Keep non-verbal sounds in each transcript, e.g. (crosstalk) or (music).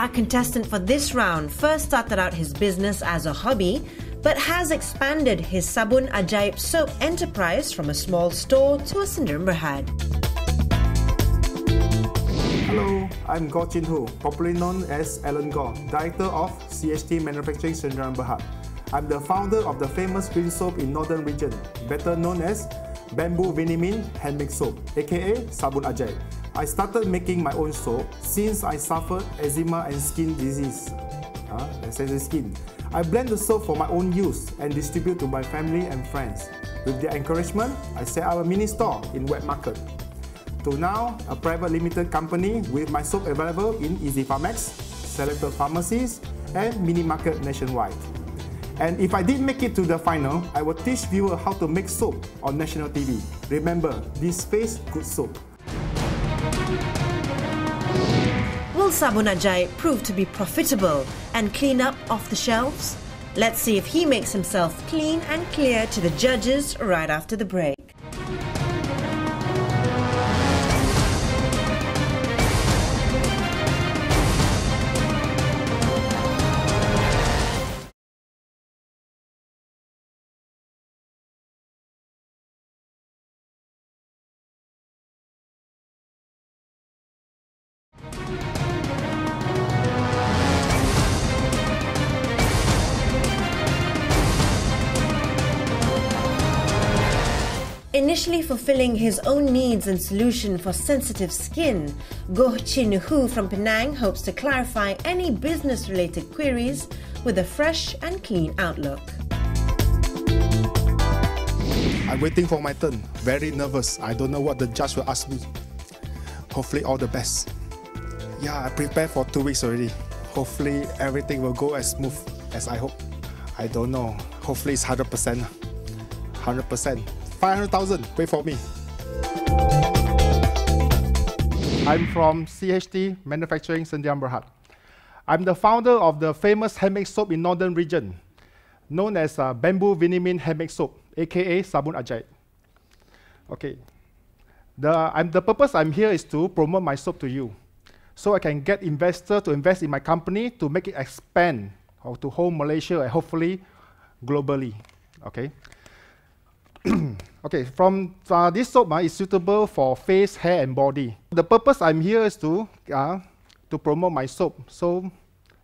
Our contestant for this round first started out his business as a hobby, but has expanded his Sabun Ajaib soap enterprise from a small store to a Sendirian Berhad. Hello, I'm Goh Chin Hu, popularly known as Alan Goh, Director of CHT Manufacturing Sendirian Berhad. I'm the founder of the famous green soap in Northern Region, better known as Bamboo Vinimin Handmade Soap, aka Sabun Ajaib. I started making my own soap since I suffered eczema and skin disease. Uh, skin. I blend the soap for my own use and distribute to my family and friends. With their encouragement, I set up a mini store in wet market. To now, a private limited company with my soap available in Easy Pharmax, selected pharmacies, and mini market nationwide. And if I did make it to the final, I will teach viewers how to make soap on national TV. Remember, this face good soap. Will Sabun Ajaib prove to be profitable and clean up off the shelves? Let's see if he makes himself clean and clear to the judges right after the break. Initially fulfilling his own needs and solution for sensitive skin, Goh Chin Hu from Penang hopes to clarify any business related queries with a fresh and clean outlook. I'm waiting for my turn. Very nervous. I don't know what the judge will ask me. Hopefully, all the best. Yeah, I prepared for two weeks already. Hopefully, everything will go as smooth as I hope. I don't know. Hopefully, it's 100%. 100%. 500,000, wait for me. I'm from CHT Manufacturing Sendirian Berhad. I'm the founder of the famous handmade soap in Northern Region, known as uh, Bamboo Vinimin Handmade Soap, aka Sabun Ajaib. Okay. The, I'm, the purpose I'm here is to promote my soap to you. So I can get investors to invest in my company to make it expand or to whole Malaysia and hopefully globally. Okay. (clears throat) okay, from uh, this soap uh, is suitable for face, hair, and body. The purpose I'm here is to uh, to promote my soap. So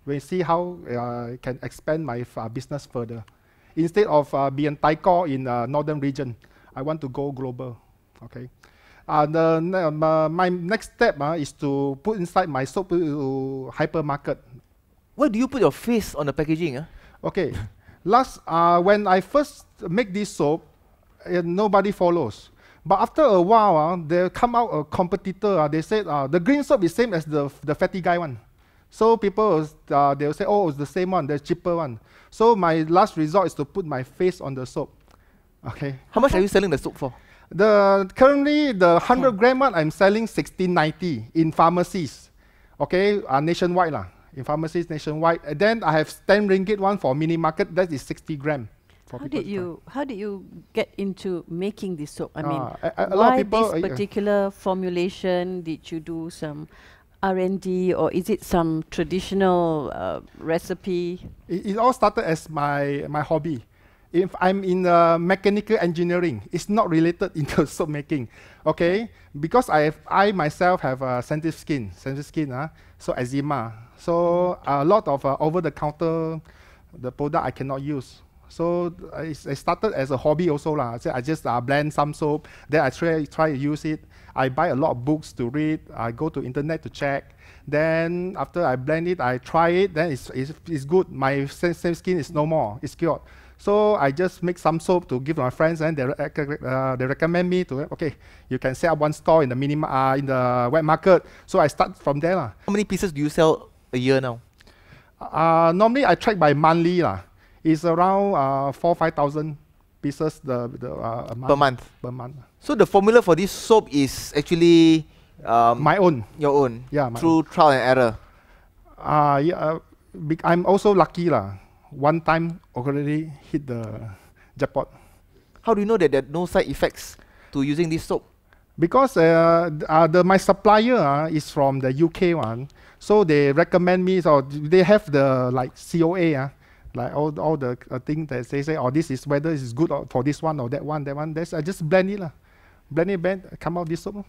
we see how uh, I can expand my uh, business further. Instead of uh, being taiko in uh, northern region, I want to go global. Okay. Uh, the, uh, my next step uh, is to put inside my soap to hypermarket. Why do you put your face on the packaging? Uh? Okay. (laughs) Last, uh, when I first make this soap, and nobody follows. But after a while, uh, there come out a competitor. Uh, they said uh, the green soap is same as the, the fatty guy one. So people, uh, they'll say, oh, it's the same one, the cheaper one. So my last resort is to put my face on the soap. Okay. How much are you selling the soap for? The currently the 100 gram one I'm selling 1690 in pharmacies. Okay, uh, nationwide lah. In pharmacies nationwide. And then I have 10 ringgit one for mini market. That is 60 gram how did you how did you get into making this soap? I mean, uh, a, a why this uh, particular formulation? Did you do some R and D, or is it some traditional uh, recipe? It, it, all started as my my hobby. If I'm in uh, mechanical engineering, it's not related (laughs) into soap making. Okay, because I have, I myself have uh, sensitive skin, sensitive skin, uh, so eczema. So a lot of uh, over the counter, the product I cannot use. So I, I started as a hobby also lah. I, said I just uh, blend some soap, then I try try to use it. I buy a lot of books to read. I go to internet to check. Then after I blend it, I try it. Then it's, it's, it's good. My same, same skin is no more. It's cured. So I just make some soap to give my friends, and they, uh, they recommend me to okay, you can set up one store in the minima, uh, in the wet market. So I start from there lah. How many pieces do you sell a year now? Uh, normally I track by monthly lah is around uh, four five thousand pieces the, the uh, month, per month. Per month. So the formula for this soap is actually um, my own. Your own. Yeah. Through own. trial and error. Uh, yeah. Uh, I'm also lucky lah. One time already hit the jackpot. How do you know that there are no side effects to using this soap? Because uh, uh, the my supplier uh, is from the UK one, so they recommend me. So they have the like COA, uh, like all all the uh, thing that they say, oh, this is whether it's good or for this one or that one, that one. That's I just blend it lah, blend it, blend, come out this soap.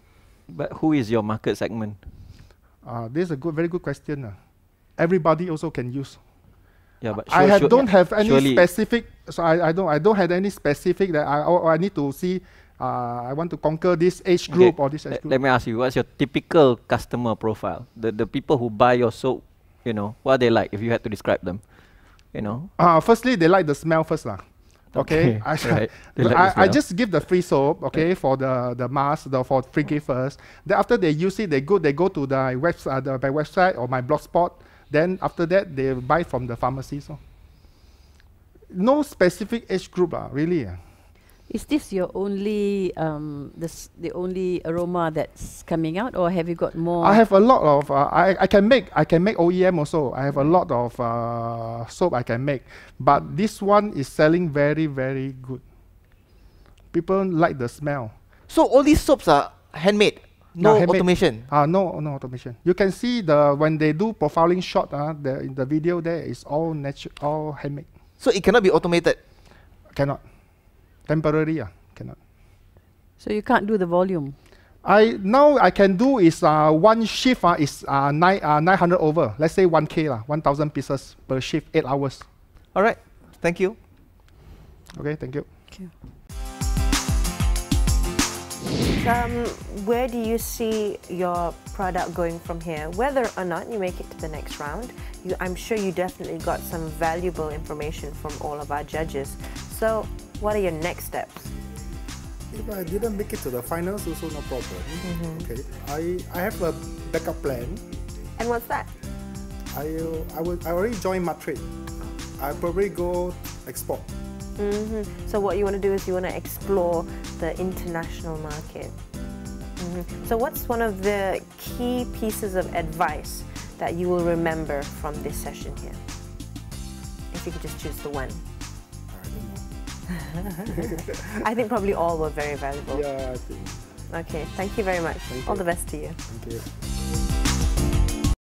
But who is your market segment? Uh, this is a good, very good question. Uh. Everybody also can use. Yeah, but I have, sure- don't have any surely- specific. So I, I don't I don't have any specific that I oh, I need to see. Uh, I want to conquer this age group Okay, or this age let- group. Let me ask you, what's your typical customer profile? The the people who buy your soap, you know, what are they like? If you had to describe them, you know. Uh, firstly, they like the smell first lah. Okay, Okay, (laughs) I, right. (laughs) Like I, I just give the free soap, okay, for the the mask, the for free gift first. Then after they use it, they go they go to the website, the, my website or my blogspot. Then after that, they buy from the pharmacy. So no specific age group, ah, really. ah. Is this your only um this the only aroma that's coming out, or have you got more? I have a lot of uh, I I can make I can make OEM also. I have a lot of uh, soap I can make, but this one is selling very very good. People like the smell. So all these soaps are handmade, Yeah, no handmade. automation. Uh, no no automation. You can see the when they do profiling shot. Uh, the in the video there is all natural, all handmade. So it cannot be automated. Cannot temporary. Uh, cannot. so you can't do the volume. I now I can do is uh, one shift uh, is uh, nine uh, nine hundred over. Let's say one k lah, one thousand pieces per shift, eight hours. All right. Thank you. Okay, thank you. Um, where do you see your product going from here? Whether or not you make it to the next round, you, I'm sure you definitely got some valuable information from all of our judges. So, what are your next steps? If I didn't make it to the finals, also no problem. Okay, I, I have a backup plan. And what's that? I I will I already joined Matrade. I probably go export. Mm-hmm. So, what you want to do is you want to explore the international market. Mm-hmm. So, what's one of the key pieces of advice that you will remember from this session here? If you could just choose the one. I don't know. I think probably all were very valuable. Yeah, I think. Okay, thank you very much. Thank All you. the best to you. Thank you.